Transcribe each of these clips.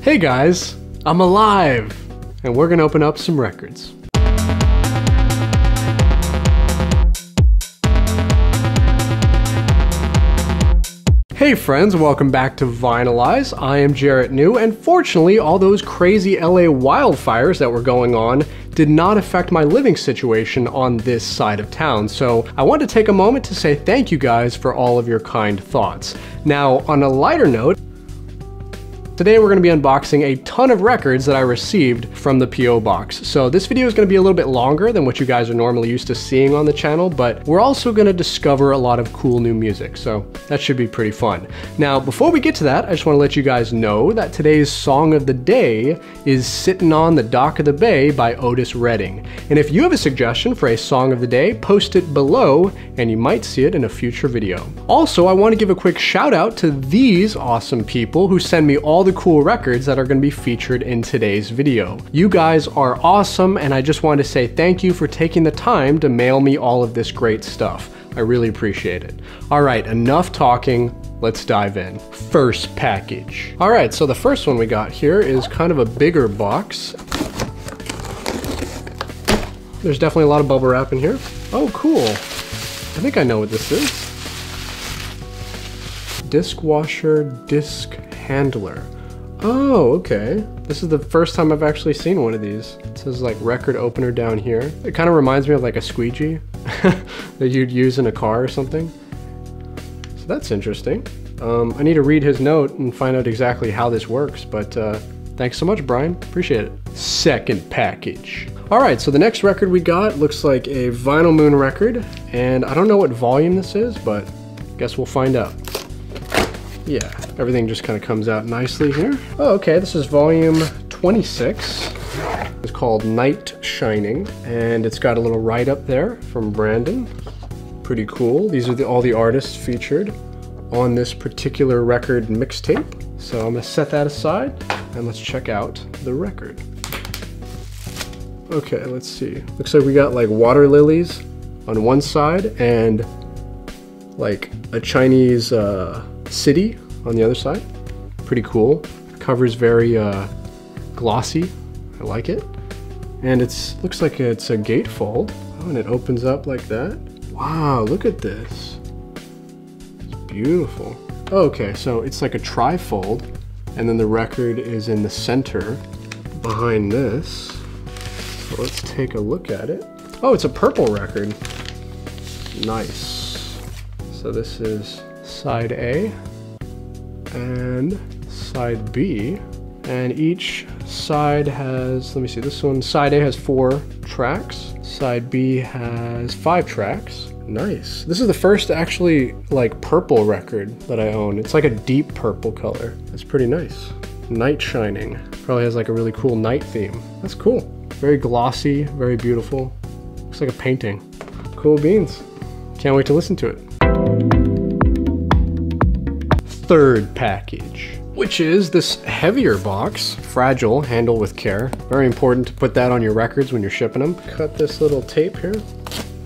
Hey guys, I'm alive! And we're gonna open up some records. Hey friends, welcome back to Vinyl Eyezz. I am Jarrett New, and fortunately, all those crazy LA wildfires that were going on did not affect my living situation on this side of town. So I want to take a moment to say thank you guys for all of your kind thoughts. Now, on a lighter note, Today we're going to be unboxing a ton of records that I received from the P.O. Box. So this video is going to be a little bit longer than what you guys are normally used to seeing on the channel, but we're also going to discover a lot of cool new music, so that should be pretty fun. Now, before we get to that, I just want to let you guys know that today's song of the day is Sitting on the Dock of the Bay by Otis Redding. And if you have a suggestion for a song of the day, post it below and you might see it in a future video. Also, I want to give a quick shout out to these awesome people who send me all the cool records that are going to be featured in today's video. You guys are awesome, and I just want to say thank you for taking the time to mail me all of this great stuff. I really appreciate it. All right, enough talking. Let's dive in. First package. All right, so the first one we got here is kind of a bigger box. There's definitely a lot of bubble wrap in here. Oh, cool. I think I know what this is. Disc washer, disc handler. Oh, okay. This is the first time I've actually seen one of these. It says like record opener down here. It kind of reminds me of like a squeegee that you'd use in a car or something. So that's interesting. Um, I need to read his note and find out exactly how this works, but uh, thanks so much, Brian. Appreciate it. Second package. All right, so the next record we got looks like a Vinyl Moon record, and I don't know what volume this is, but guess we'll find out. Yeah, everything just kind of comes out nicely here. Oh, okay, this is volume 26. It's called Night Shining, and it's got a little write-up there from Brandon. Pretty cool. These are the, all the artists featured on this particular record mixtape. So I'm gonna set that aside, and let's check out the record. Okay, let's see. Looks like we got like water lilies on one side and like a Chinese uh, city on the other side. Pretty cool. Cover's very uh, glossy. I like it. And it looks like it's a gatefold. Oh, and it opens up like that. Wow, look at this. It's beautiful. Okay, so it's like a trifold, and then the record is in the center behind this. So let's take a look at it. Oh, it's a purple record. Nice. So this is side A and side B. And each side has, let me see, this one, side A has four tracks. Side B has five tracks. Nice. This is the first actually like purple record that I own. It's like a deep purple color. That's pretty nice. Night Shining. Probably has like a really cool night theme. That's cool. Very glossy, very beautiful. Looks like a painting. Cool beans. Can't wait to listen to it third package, which is this heavier box, fragile, handle with care. Very important to put that on your records when you're shipping them. Cut this little tape here.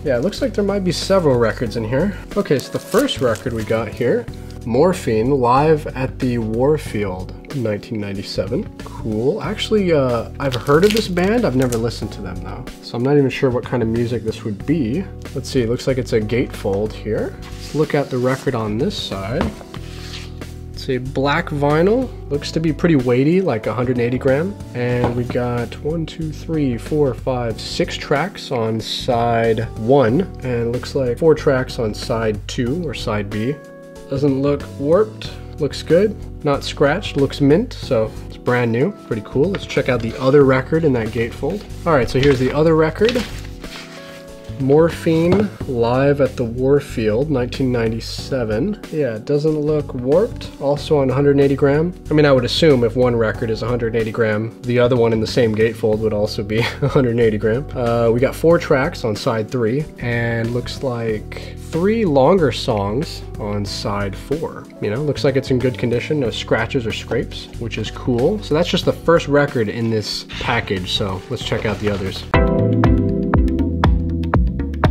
Yeah, it looks like there might be several records in here. Okay, so the first record we got here, Morphine, live at the Warfield, 1997. Cool. Actually, uh, I've heard of this band. I've never listened to them though. So I'm not even sure what kind of music this would be. Let's see, it looks like it's a gatefold here. Let's look at the record on this side. It's a black vinyl. Looks to be pretty weighty, like 180 gram. And we got one, two, three, four, five, six tracks on side one. And looks like four tracks on side two or side B. Doesn't look warped. Looks good. Not scratched. Looks mint. So it's brand new. Pretty cool. Let's check out the other record in that gatefold. All right, so here's the other record. Morphine live at the Warfield, 1997. Yeah, it doesn't look warped. Also on 180 gram. I mean, I would assume if one record is 180 gram, the other one in the same gatefold would also be 180 gram. Uh, we got four tracks on side three, and looks like three longer songs on side four. You know, looks like it's in good condition, no scratches or scrapes, which is cool. So that's just the first record in this package, so let's check out the others.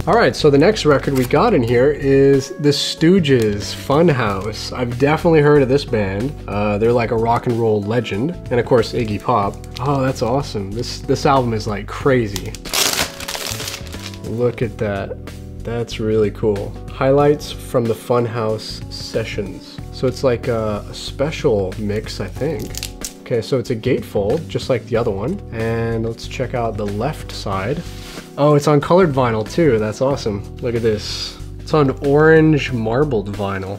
All right, so the next record we got in here is The Stooges Funhouse. I've definitely heard of this band. Uh, they're like a rock and roll legend, and of course Iggy Pop. Oh, that's awesome. This this album is like crazy. Look at that. That's really cool. Highlights from the Funhouse sessions. So it's like a, a special mix, I think. Okay, so it's a gatefold, just like the other one. And let's check out the left side. Oh, it's on colored vinyl too. That's awesome. Look at this. It's on orange marbled vinyl.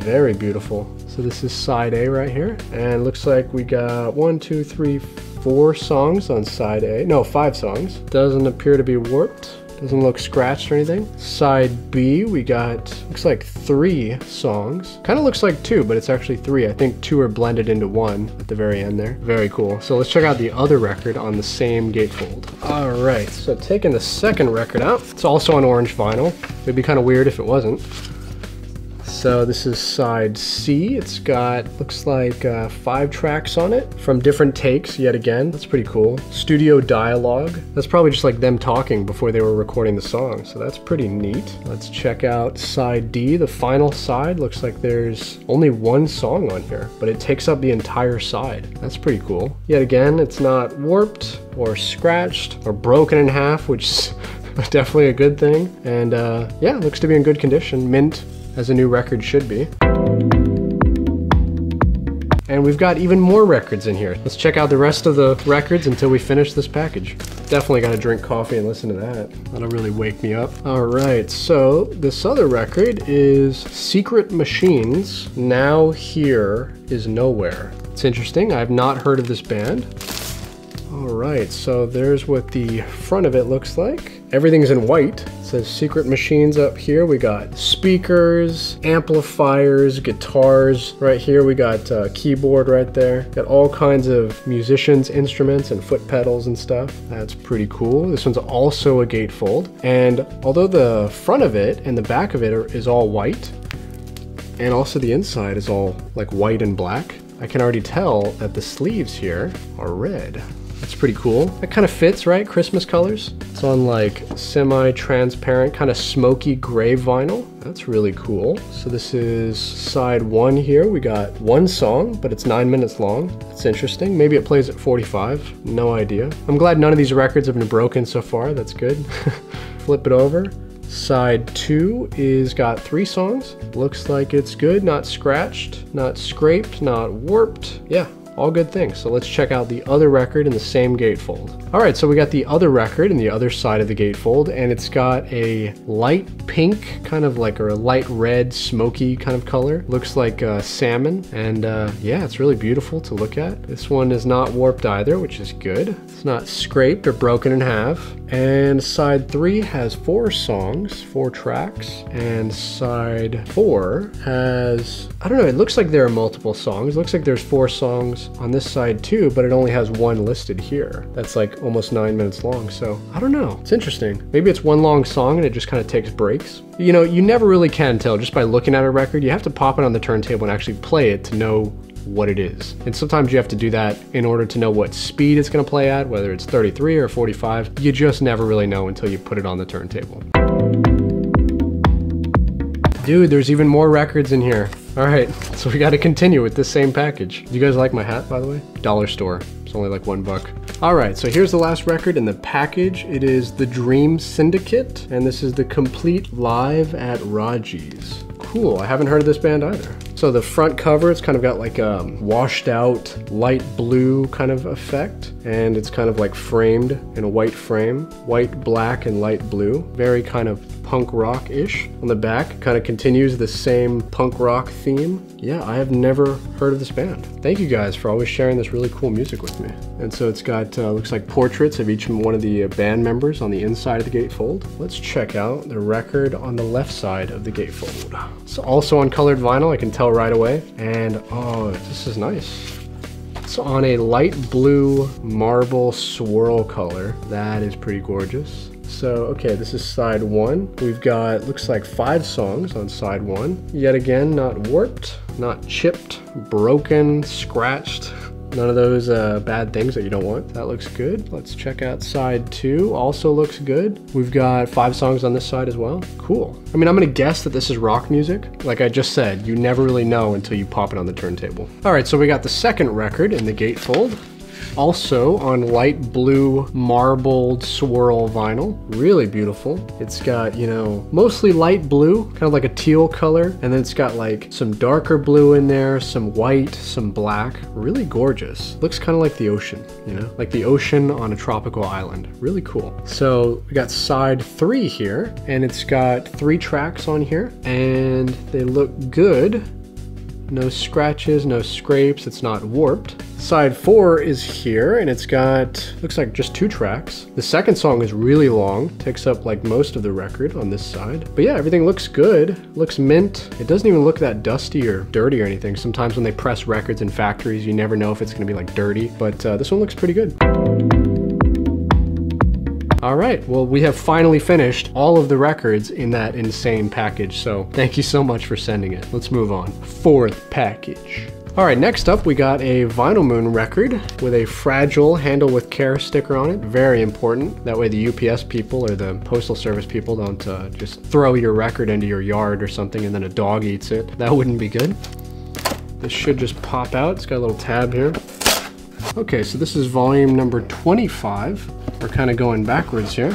Very beautiful. So this is side A right here. And looks like we got one, two, three, four songs on side A. No, five songs. Doesn't appear to be warped. Doesn't look scratched or anything. Side B, we got, looks like three songs. Kind of looks like two, but it's actually three. I think two are blended into one at the very end there. Very cool. So let's check out the other record on the same gatefold. All right, so taking the second record out, it's also on orange vinyl. It'd be kind of weird if it wasn't. So this is side C. It's got, looks like uh, five tracks on it from different takes yet again. That's pretty cool. Studio dialogue. That's probably just like them talking before they were recording the song. So that's pretty neat. Let's check out side D, the final side. Looks like there's only one song on here, but it takes up the entire side. That's pretty cool. Yet again, it's not warped or scratched or broken in half, which is definitely a good thing. And uh, yeah, looks to be in good condition. Mint as a new record should be. And we've got even more records in here. Let's check out the rest of the records until we finish this package. Definitely gotta drink coffee and listen to that. That'll really wake me up. All right, so this other record is Secret Machines, Now Here Is Nowhere. It's interesting, I've not heard of this band. All right, so there's what the front of it looks like. Everything's in white. It says secret machines up here. We got speakers, amplifiers, guitars. Right here we got a keyboard right there. Got all kinds of musicians' instruments and foot pedals and stuff. That's pretty cool. This one's also a gatefold. And although the front of it and the back of it are, is all white, and also the inside is all like white and black, I can already tell that the sleeves here are red. That's pretty cool. That kind of fits, right? Christmas colors. It's on like semi-transparent, kind of smoky gray vinyl. That's really cool. So this is side one here. We got one song, but it's nine minutes long. That's interesting. Maybe it plays at 45. No idea. I'm glad none of these records have been broken so far. That's good. Flip it over. Side two is got three songs. Looks like it's good, not scratched, not scraped, not warped. Yeah, all good things. So let's check out the other record in the same gatefold. All right, so we got the other record in the other side of the gatefold, and it's got a light pink, kind of like, or a light red, smoky kind of color. Looks like uh, salmon, and uh, yeah, it's really beautiful to look at. This one is not warped either, which is good. It's not scraped or broken in half. And side three has four songs, four tracks, and side four has, I don't know, it looks like there are multiple songs. It looks like there's four songs on this side too, but it only has one listed here. That's like almost nine minutes long. So I don't know. It's interesting. Maybe it's one long song and it just kind of takes breaks. You know, you never really can tell just by looking at a record. You have to pop it on the turntable and actually play it to know what it is. And sometimes you have to do that in order to know what speed it's going to play at, whether it's 33 or 45. You just never really know until you put it on the turntable. Dude, there's even more records in here. All right, so we got to continue with this same package. You guys like my hat, by the way? Dollar store. It's only like one buck. All right, so here's the last record in the package. It is The Dream Syndicate, and this is the complete live at Raji's. Cool, I haven't heard of this band either. So the front cover, it's kind of got like a washed out light blue kind of effect. And it's kind of like framed in a white frame. White, black, and light blue. Very kind of punk rock-ish. On the back, kind of continues the same punk rock theme. Yeah, I have never heard of this band. Thank you guys for always sharing this really cool music with me. And so it's got, uh, looks like portraits of each one of the uh, band members on the inside of the gatefold. Let's check out the record on the left side of the gatefold. It's also on colored vinyl, I can tell right away. And oh, this is nice. It's on a light blue marble swirl color. That is pretty gorgeous. So, okay, this is side one. We've got, looks like five songs on side one. Yet again, not warped, not chipped, broken, scratched. None of those uh, bad things that you don't want. That looks good. Let's check out side two. Also looks good. We've got five songs on this side as well. Cool. I mean, I'm gonna guess that this is rock music. Like I just said, you never really know until you pop it on the turntable. All right, so we got the second record in the gatefold also on light blue marbled swirl vinyl. Really beautiful. It's got, you know, mostly light blue, kind of like a teal color, and then it's got like some darker blue in there, some white, some black. Really gorgeous. Looks kind of like the ocean, you know, like the ocean on a tropical island. Really cool. So we got side three here, and it's got three tracks on here, and they look good. No scratches, no scrapes, it's not warped. Side four is here and it's got, looks like just two tracks. The second song is really long, takes up like most of the record on this side. But yeah, everything looks good, looks mint. It doesn't even look that dusty or dirty or anything. Sometimes when they press records in factories, you never know if it's gonna be like dirty, but uh, this one looks pretty good. All right, well, we have finally finished all of the records in that insane package, so thank you so much for sending it. Let's move on. Fourth package. All right, next up we got a Vinyl Moon record with a fragile handle with care sticker on it. Very important. That way the UPS people or the Postal Service people don't uh, just throw your record into your yard or something and then a dog eats it. That wouldn't be good. This should just pop out. It's got a little tab here. Okay, so this is volume number 25. We're kind of going backwards here.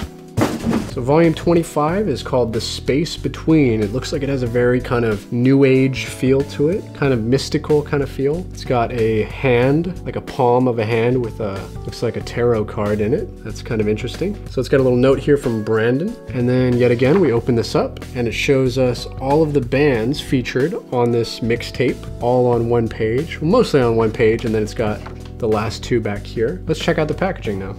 So volume 25 is called The Space Between. It looks like it has a very kind of new age feel to it, kind of mystical kind of feel. It's got a hand, like a palm of a hand with a, looks like a tarot card in it. That's kind of interesting. So it's got a little note here from Brandon. And then yet again, we open this up and it shows us all of the bands featured on this mixtape, all on one page, well, mostly on one page. And then it's got the last two back here. Let's check out the packaging now.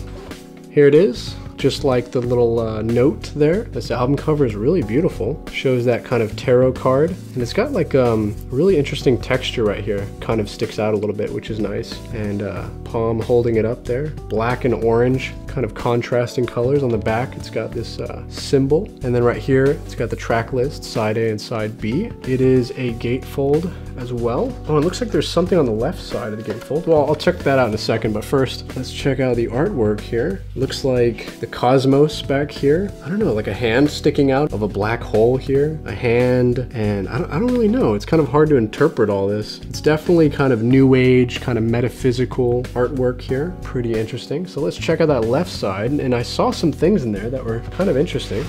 Here it is, just like the little uh, note there. This album cover is really beautiful. Shows that kind of tarot card. And it's got like um, really interesting texture right here. Kind of sticks out a little bit, which is nice. And uh, palm holding it up there. Black and orange, kind of contrasting colors. On the back, it's got this uh, symbol. And then right here, it's got the track list, side A and side B. It is a gatefold as well. Oh, it looks like there's something on the left side of the gatefold. Well, I'll check that out in a second, but first, let's check out the artwork here. Looks like the cosmos back here. I don't know, like a hand sticking out of a black hole here. A hand, and I don't, I don't really know. It's kind of hard to interpret all this. It's definitely kind of new age, kind of metaphysical artwork here. Pretty interesting. So let's check out that left side, and I saw some things in there that were kind of interesting.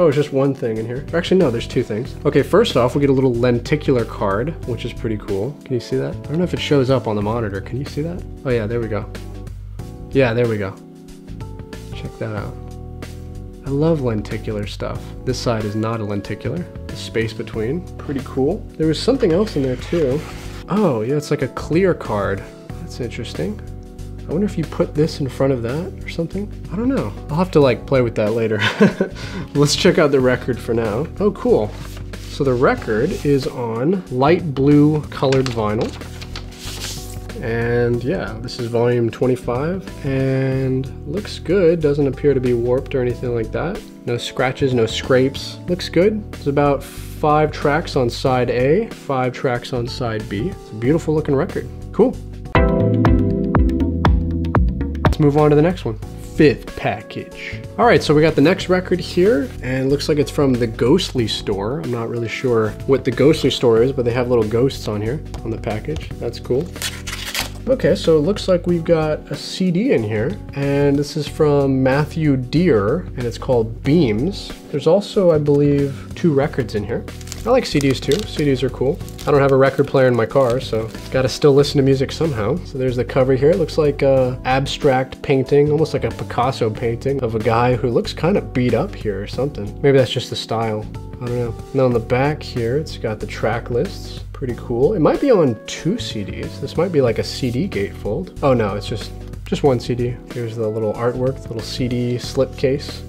Oh, it's just one thing in here. Actually, no, there's two things. Okay, first off, we get a little lenticular card, which is pretty cool. Can you see that? I don't know if it shows up on the monitor. Can you see that? Oh yeah, there we go. Yeah, there we go. Check that out. I love lenticular stuff. This side is not a lenticular. The space between, pretty cool. There was something else in there too. Oh, yeah, it's like a clear card. That's interesting. I wonder if you put this in front of that or something. I don't know. I'll have to like play with that later. Let's check out the record for now. Oh, cool. So the record is on light blue colored vinyl. And yeah, this is volume 25 and looks good. Doesn't appear to be warped or anything like that. No scratches, no scrapes. Looks good. It's about five tracks on side A, five tracks on side B. It's a beautiful looking record. Cool let's move on to the next one. Fifth package. All right, so we got the next record here, and looks like it's from the Ghostly Store. I'm not really sure what the Ghostly Store is, but they have little ghosts on here on the package. That's cool. Okay, so it looks like we've got a CD in here, and this is from Matthew Dear, and it's called Beams. There's also, I believe, two records in here. I like CDs too. CDs are cool. I don't have a record player in my car, so gotta still listen to music somehow. So there's the cover here. It looks like a abstract painting, almost like a Picasso painting of a guy who looks kind of beat up here or something. Maybe that's just the style. I don't know. And on the back here, it's got the track lists. Pretty cool. It might be on two CDs. This might be like a CD gatefold. Oh no, it's just just one CD. Here's the little artwork, the little CD slip case.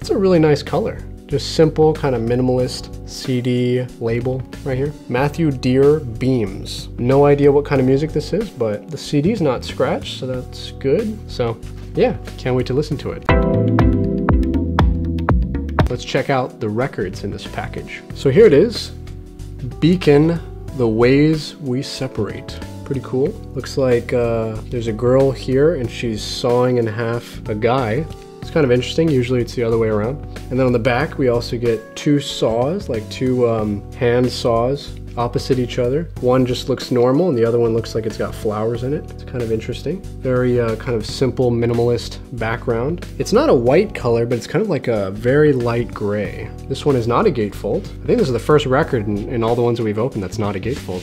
It's a really nice color. Just simple, kind of minimalist CD label right here. Matthew Dear Beams. No idea what kind of music this is, but the CD's not scratched, so that's good. So yeah, can't wait to listen to it. Let's check out the records in this package. So here it is, Beacon, The Ways We Separate Pretty cool. Looks like uh, there's a girl here and she's sawing in half a guy. It's kind of interesting. Usually it's the other way around. And then on the back, we also get two saws, like two um, hand saws opposite each other. One just looks normal and the other one looks like it's got flowers in it. It's kind of interesting. Very uh, kind of simple minimalist background. It's not a white color, but it's kind of like a very light gray. This one is not a gatefold. I think this is the first record in, in all the ones that we've opened that's not a gatefold.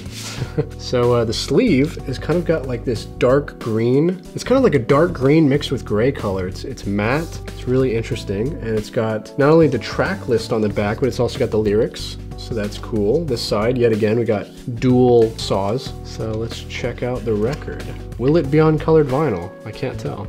so uh, the sleeve is kind of got like this dark green. It's kind of like a dark green mixed with gray color. It's, it's matte. It's really interesting. And it's got not only the track list on the back, but it's also got the lyrics so that's cool. This side, yet again, we got dual saws. So let's check out the record. Will it be on colored vinyl? I can't tell.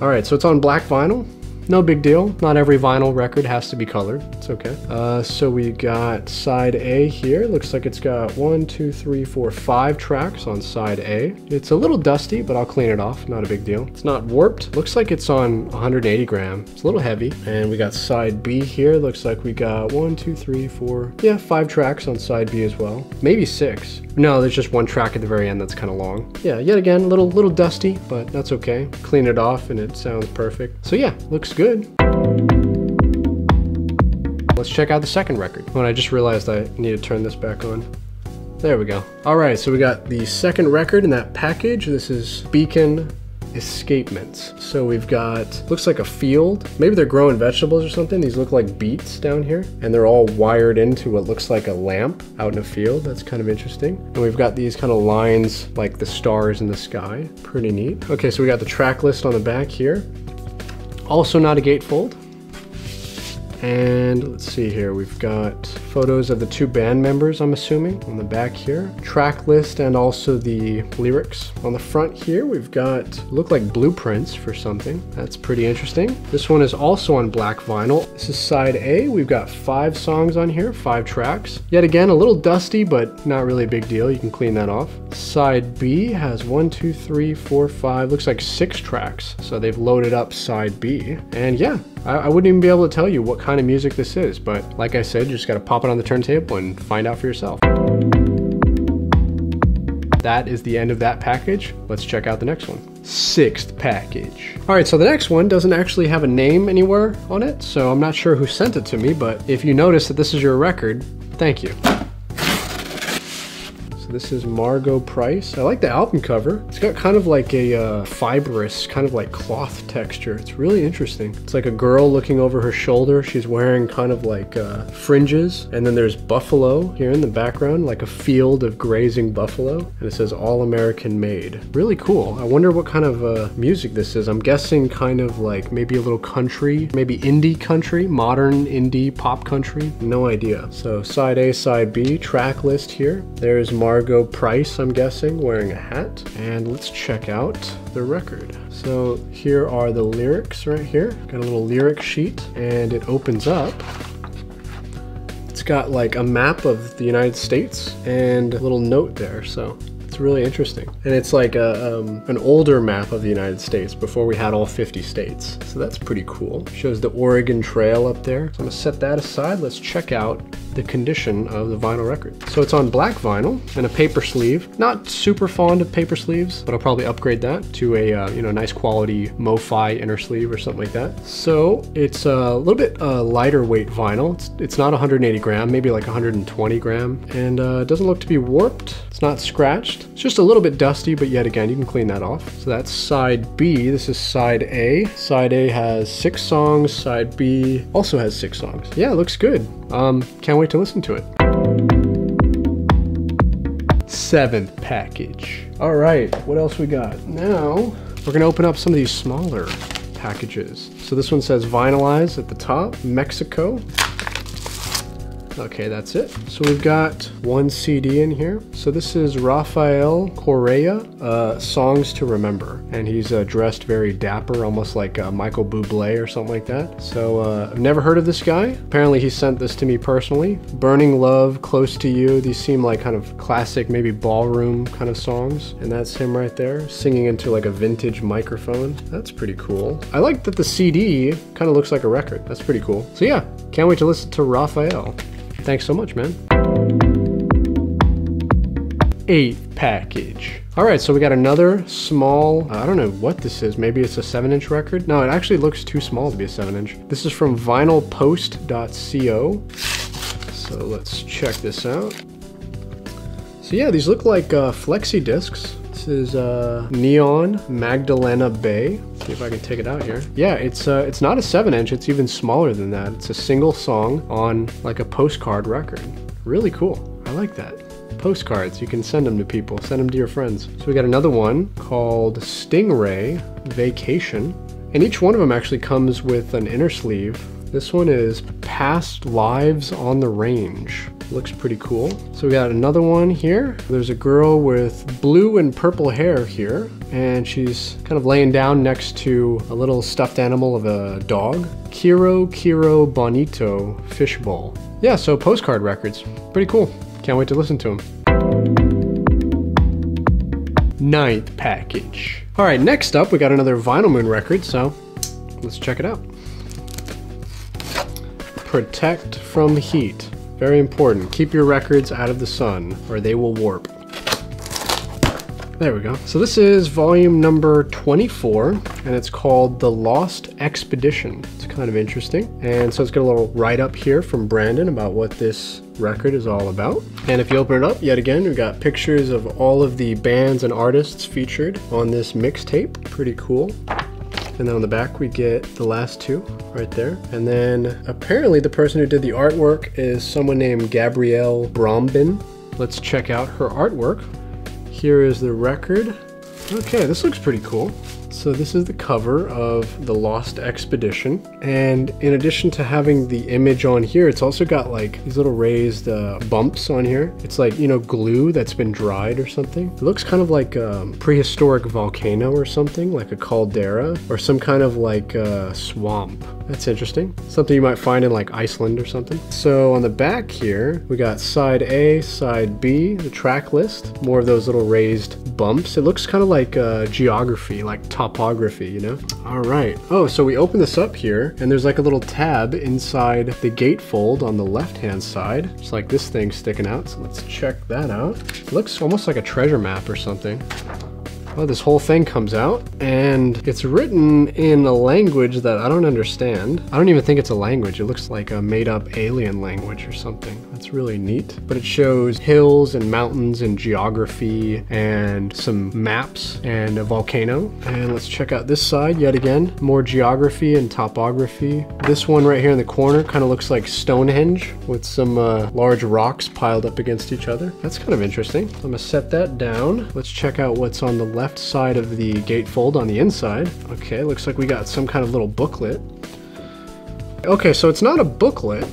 All right, so it's on black vinyl. No big deal. Not every vinyl record has to be colored. It's okay. Uh, so we got side A here. Looks like it's got one, two, three, four, five tracks on side A. It's a little dusty, but I'll clean it off. Not a big deal. It's not warped. Looks like it's on 180 gram. It's a little heavy. And we got side B here. Looks like we got one, two, three, four, yeah, five tracks on side B as well. Maybe six. No, there's just one track at the very end that's kind of long. Yeah, yet again, a little, little dusty, but that's okay. Clean it off and it sounds perfect. So yeah, looks good. Let's check out the second record. When I just realized I need to turn this back on. There we go. All right, so we got the second record in that package. This is Beacon escapements. So we've got, looks like a field. Maybe they're growing vegetables or something. These look like beets down here and they're all wired into what looks like a lamp out in a field. That's kind of interesting. And we've got these kind of lines like the stars in the sky. Pretty neat. Okay, so we got the track list on the back here. Also not a gatefold. And let's see here, we've got photos of the two band members, I'm assuming, on the back here. Track list and also the lyrics. On the front here, we've got, look like blueprints for something. That's pretty interesting. This one is also on black vinyl. This is side A. We've got five songs on here, five tracks. Yet again, a little dusty, but not really a big deal. You can clean that off. Side B has one, two, three, four, five, looks like six tracks. So they've loaded up side B. And yeah, I, I, wouldn't even be able to tell you what kind of music this is, but like I said, you just gotta pop it on the turntable and find out for yourself. That is the end of that package. Let's check out the next one. Sixth package. All right, so the next one doesn't actually have a name anywhere on it, so I'm not sure who sent it to me, but if you notice that this is your record, thank you. This is Margo Price. I like the album cover. It's got kind of like a uh, fibrous, kind of like cloth texture. It's really interesting. It's like a girl looking over her shoulder. She's wearing kind of like uh, fringes. And then there's buffalo here in the background, like a field of grazing buffalo. And it says All American Made. Really cool. I wonder what kind of uh, music this is. I'm guessing kind of like maybe a little country, maybe indie country, modern indie pop country. No idea. So side A, side B, track list here. There's Margo Price, I'm guessing, wearing a hat. And let's check out the record. So here are the lyrics right here. Got a little lyric sheet and it opens up. It's got like a map of the United States and a little note there. So it's really interesting. And it's like a, um, an older map of the United States before we had all 50 states. So that's pretty cool. Shows the Oregon Trail up there. So I'm gonna set that aside. Let's check out the condition of the vinyl record. So it's on black vinyl and a paper sleeve. Not super fond of paper sleeves, but I'll probably upgrade that to a uh, you know nice quality MoFi inner sleeve or something like that. So it's a little bit uh, lighter weight vinyl. It's, it's, not 180 gram, maybe like 120 gram, and uh, doesn't look to be warped. It's not scratched. It's just a little bit dusty, but yet again, you can clean that off. So that's side B. This is side A. Side A has six songs. Side B also has six songs. Yeah, looks good. Um, can't wait to listen to it. Seventh package. All right, what else we got? Now, we're gonna open up some of these smaller packages. So this one says Vinyl Eyezz at the top, Mexico. Okay, that's it. So we've got one CD in here. So this is Rafael Correa, uh, Songs to Remember. And he's uh, dressed very dapper, almost like uh, Michael Bublé or something like that. So uh, I've never heard of this guy. Apparently he sent this to me personally. Burning Love, Close to You. These seem like kind of classic, maybe ballroom kind of songs. And that's him right there, singing into like a vintage microphone. That's pretty cool. I like that the CD kind of looks like a record. That's pretty cool. So yeah, can't wait to listen to Rafael. Thanks so much, man. eighth package. All right, so we got another small, I don't know what this is. Maybe it's a seven inch record. No, it actually looks too small to be a seven inch. This is from vinylpost.co. So let's check this out. So yeah, these look like uh, flexi discs. This is uh, Neon Magdalena Bay. See if I can take it out here. Yeah, it's uh, it's not a seven inch. It's even smaller than that. It's a single song on like a postcard record. Really cool. I like that. Postcards. You can send them to people. Send them to your friends. So we got another one called Stingray Vacation, and each one of them actually comes with an inner sleeve. This one is Past Lives on the Range. Looks pretty cool. So we got another one here. There's a girl with blue and purple hair here, and she's kind of laying down next to a little stuffed animal of a dog. Kero Kero Bonito Fishbowl. Yeah, so postcard records. Pretty cool. Can't wait to listen to them. Ninth package. All right, next up, we got another Vinyl Moon record, so let's check it out. Protect from heat. Very important. Keep your records out of the sun or they will warp. There we go. So this is volume number 24 and it's called The Lost Expedition. It's kind of interesting. And so it's got a little write up here from Brandon about what this record is all about. And if you open it up, yet again, we've got pictures of all of the bands and artists featured on this mixtape. Pretty cool. And then on the back, we get the last two right there. And then apparently the person who did the artwork is someone named Gabrielle Brombin. Let's check out her artwork. Here is the record. Okay, this looks pretty cool. So this is the cover of The Lost Expedition. And in addition to having the image on here, it's also got like these little raised uh, bumps on here. It's like, you know, glue that's been dried or something. It looks kind of like a prehistoric volcano or something, like a caldera or some kind of like uh, swamp. That's interesting. Something you might find in like Iceland or something. So on the back here, we got side A, side B, the track list, more of those little raised bumps. It looks kind of like uh, geography, like topography, you know? All right. Oh, so we open this up here and there's like a little tab inside the gatefold on the left-hand side. It's like this thing sticking out. So let's check that out. It looks almost like a treasure map or something. Oh, this whole thing comes out and it's written in a language that I don't understand. I don't even think it's a language. It looks like a made up alien language or something. That's really neat. But it shows hills and mountains and geography and some maps and a volcano. And let's check out this side yet again. More geography and topography. This one right here in the corner kind of looks like Stonehenge with some uh, large rocks piled up against each other. That's kind of interesting. I'm gonna set that down. Let's check out what's on the left side of the gatefold on the inside. Okay, looks like we got some kind of little booklet. Okay, so it's not a booklet,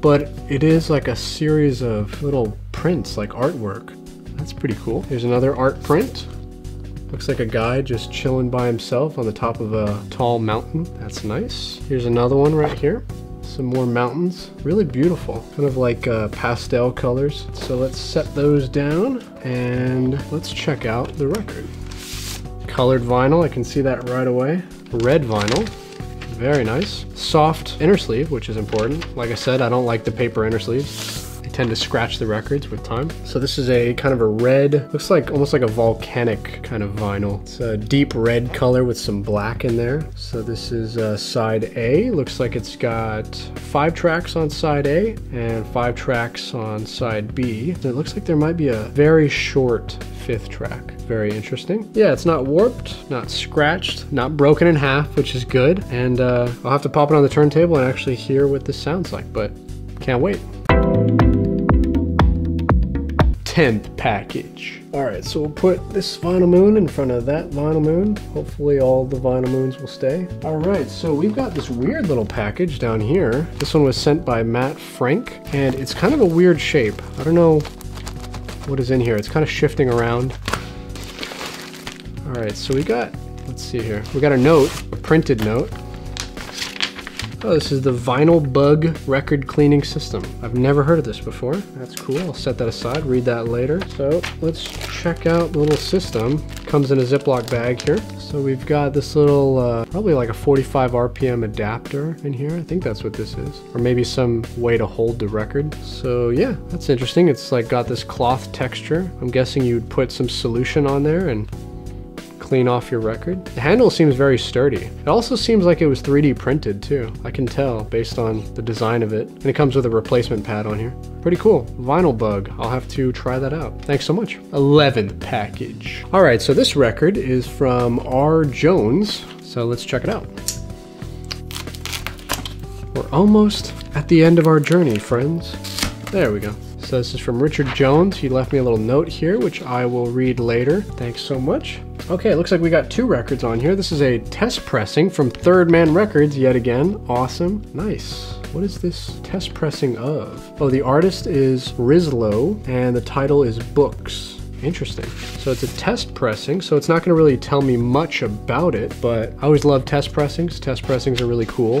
but it is like a series of little prints, like artwork. That's pretty cool. Here's another art print. Looks like a guy just chilling by himself on the top of a tall mountain. That's nice. Here's another one right here. Some more mountains. Really beautiful. Kind of like uh, pastel colors. So let's set those down and let's check out the record. Colored vinyl, I can see that right away. Red vinyl, very nice. Soft inner sleeve, which is important. Like I said, I don't like the paper inner sleeves. Tend to scratch the records with time. So this is a kind of a red, looks like almost like a volcanic kind of vinyl. It's a deep red color with some black in there. So this is uh, side A. Looks like it's got five tracks on side A and five tracks on side B. It looks like there might be a very short fifth track. Very interesting. Yeah, it's not warped, not scratched, not broken in half, which is good. And uh, I'll have to pop it on the turntable and actually hear what this sounds like, but can't wait. 10th package. All right, so we'll put this vinyl moon in front of that vinyl moon. Hopefully all the vinyl moons will stay. All right, so we've got this weird little package down here. This one was sent by Matt Frank, and it's kind of a weird shape. I don't know what is in here. It's kind of shifting around. All right, so we got, let's see here. We got a note, a printed note. Oh, this is the Vinyl Bug record cleaning system. I've never heard of this before. That's cool. I'll set that aside, read that later. So let's check out the little system. Comes in a Ziploc bag here. So we've got this little, uh, probably like a 45 RPM adapter in here. I think that's what this is. Or maybe some way to hold the record. So yeah, that's interesting. It's like got this cloth texture. I'm guessing you'd put some solution on there and clean off your record. The handle seems very sturdy. It also seems like it was 3D printed too. I can tell based on the design of it. And it comes with a replacement pad on here. Pretty cool. Vinyl bug. I'll have to try that out. Thanks so much. 11th package. All right, so this record is from R. Jones. So let's check it out. We're almost at the end of our journey, friends. There we go. So this is from Richard Jones. He left me a little note here, which I will read later. Thanks so much. Okay, looks like we got two records on here. This is a test pressing from Third Man Records yet again. Awesome. Nice. What is this test pressing of? Oh, the artist is Rizlo, and the title is Books. Interesting. So it's a test pressing, so it's not going to really tell me much about it, but I always love test pressings. Test pressings are really cool.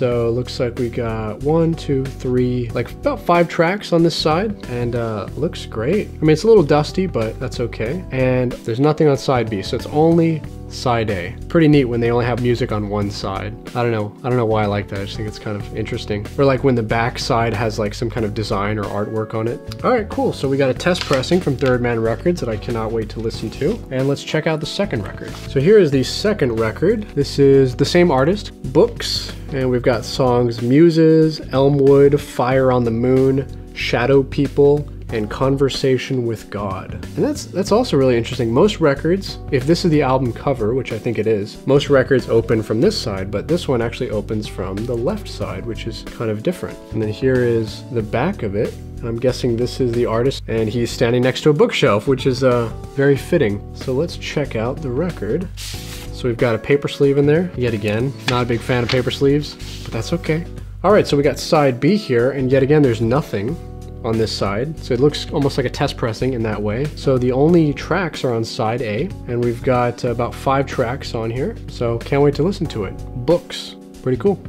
So it looks like we got one, two, three, like about five tracks on this side and uh, looks great. I mean, it's a little dusty, but that's okay. And there's nothing on side B, so it's only side A. Pretty neat when they only have music on one side. I don't know. I don't know why I like that. I just think it's kind of interesting. Or like when the back side has like some kind of design or artwork on it. All right, cool. So we got a test pressing from Third Man Records that I cannot wait to listen to. And let's check out the second record. So here is the second record. This is the same artist, Books. And we've got songs Muses, Elmwood, Fire on the Moon, Shadow People, and Conversation with God. And that's that's also really interesting. Most records, if this is the album cover, which I think it is, most records open from this side, but this one actually opens from the left side, which is kind of different. And then here is the back of it. and I'm guessing this is the artist, and he's standing next to a bookshelf, which is uh, very fitting. So let's check out the record. So we've got a paper sleeve in there, yet again. Not a big fan of paper sleeves, but that's okay. All right, so we got side B here, and yet again, there's nothing on this side. So it looks almost like a test pressing in that way. So the only tracks are on side A, and we've got about five tracks on here. So can't wait to listen to it. Books, pretty cool.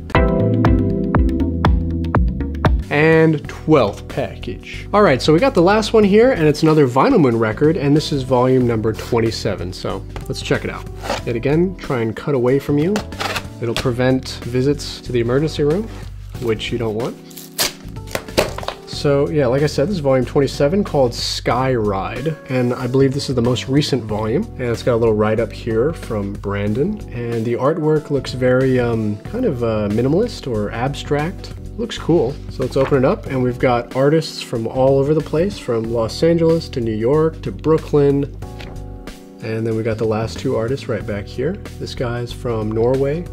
And 12th package. All right, so we got the last one here, and it's another Vinyl Moon record, and this is volume number 27. So let's check it out. Yet again, try and cut away from you. It'll prevent visits to the emergency room, which you don't want. So yeah, like I said, this is volume 27 called Sky Ride, and I believe this is the most recent volume. And it's got a little write-up here from Brandon, and the artwork looks very um, kind of uh, minimalist or abstract. Looks cool. So let's open it up, and we've got artists from all over the place, from Los Angeles to New York to Brooklyn, and then we got the last two artists right back here. This guy's from Norway,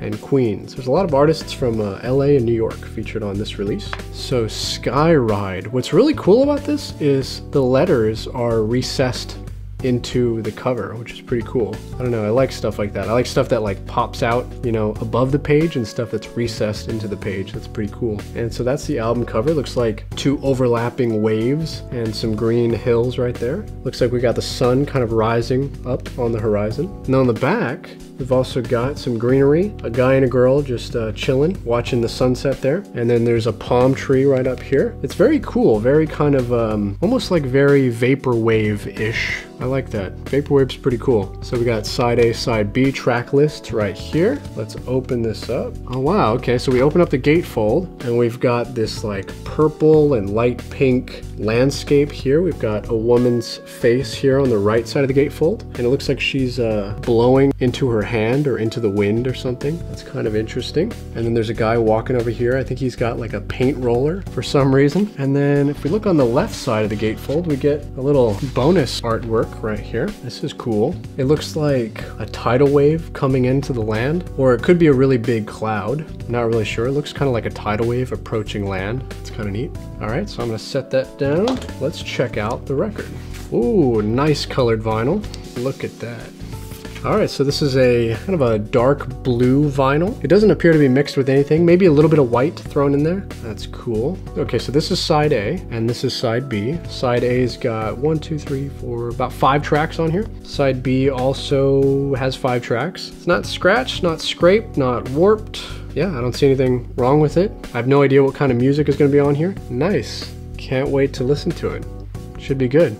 and Queens. There's a lot of artists from uh, LA and New York featured on this release. So Sky Ride. What's really cool about this is the letters are recessed into the cover, which is pretty cool. I don't know, I like stuff like that. I like stuff that like pops out, you know, above the page and stuff that's recessed into the page. That's pretty cool. And so that's the album cover. Looks like two overlapping waves and some green hills right there. Looks like we got the sun kind of rising up on the horizon. And on the back, We've also got some greenery, a guy and a girl just uh, chilling, watching the sunset there. And then there's a palm tree right up here. It's very cool, very kind of um, almost like very vaporwave-ish. I like that. Vaporwave's pretty cool. So we got side A, side B track lists right here. Let's open this up. Oh wow, okay, so we open up the gatefold and we've got this like purple and light pink landscape here. We've got a woman's face here on the right side of the gatefold and it looks like she's uh, blowing into her hand or into the wind or something. That's kind of interesting. And then there's a guy walking over here. I think he's got like a paint roller for some reason. And then if we look on the left side of the gatefold, we get a little bonus artwork right here. This is cool. It looks like a tidal wave coming into the land, or it could be a really big cloud. Not really sure. It looks kind of like a tidal wave approaching land. It's kind of neat. All right, so I'm gonna set that down. Let's check out the record. Ooh, nice colored vinyl. Look at that. All right, so this is a kind of a dark blue vinyl. It doesn't appear to be mixed with anything. Maybe a little bit of white thrown in there. That's cool. Okay, so this is side A and this is side B. Side A's got one, two, three, four, about five tracks on here. Side B also has five tracks. It's not scratched, not scraped, not warped. Yeah, I don't see anything wrong with it. I have no idea what kind of music is gonna be on here. Nice. Can't wait to listen to it. Should be good.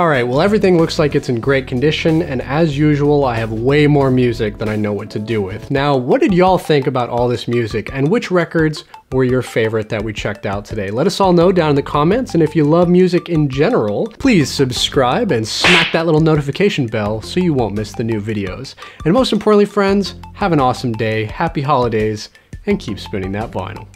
Alright, well everything looks like it's in great condition, and as usual, I have way more music than I know what to do with. Now, what did y'all think about all this music, and which records were your favorite that we checked out today? Let us all know down in the comments, and if you love music in general, please subscribe and smack that little notification bell so you won't miss the new videos. And most importantly, friends, have an awesome day, happy holidays, and keep spinning that vinyl.